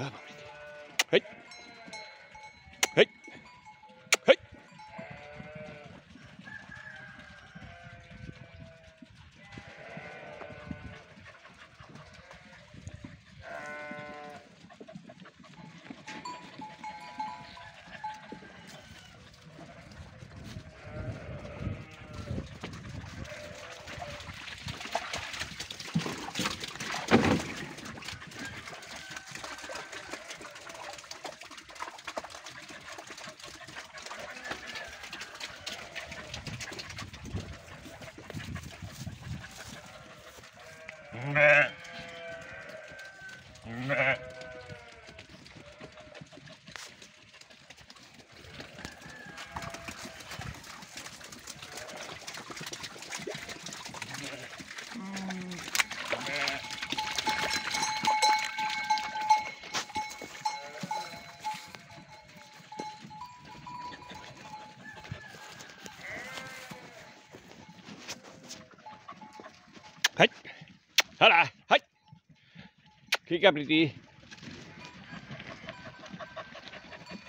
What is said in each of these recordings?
Vamos, Briti. ¡Hey! ¡Hey! ¡Hey! ¡Hala! ¡Hey! ¡Qué capriti!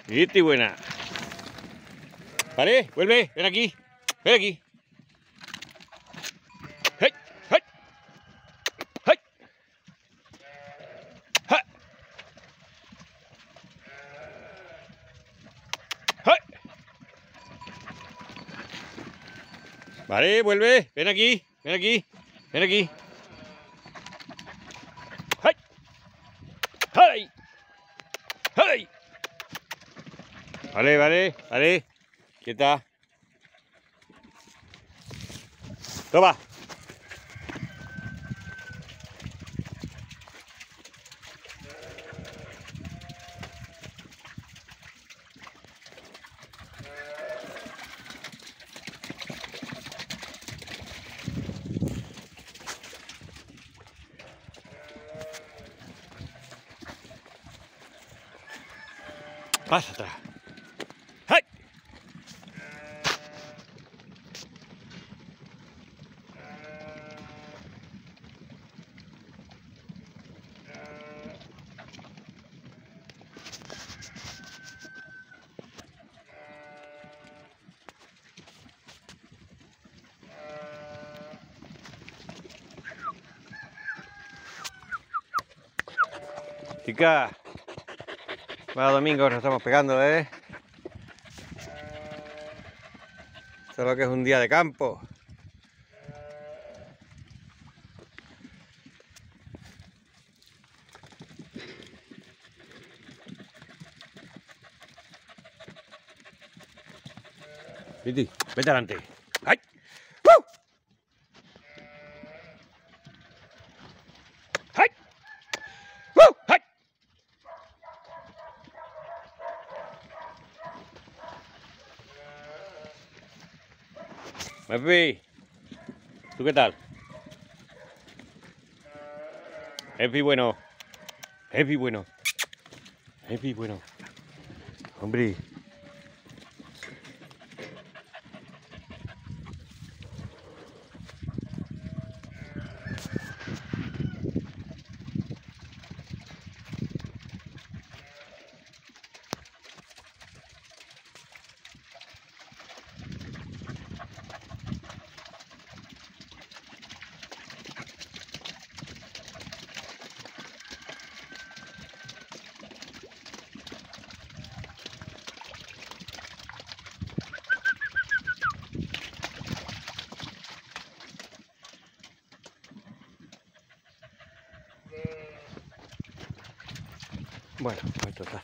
¡Viste buena! Vale, vuelve, ven aquí, ven aquí. Vale, vuelve, ven aquí, ven aquí. Ven aquí. ¡Hey! ¡Hey! ¡Hey! Vale, vale, vale. Quieta. Toma. バスだはい行くか。Cada domingo nos estamos pegando, ¿eh? Solo que es un día de campo. Viti, vete adelante. ¡Ay! ¡Uh! ¡Ay! ¡Uh! ¡Ay! Epi, ¿tú qué tal? Epi, bueno. Epi, bueno. Epi, bueno. Hombre. Bueno, esto está.